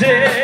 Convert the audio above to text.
music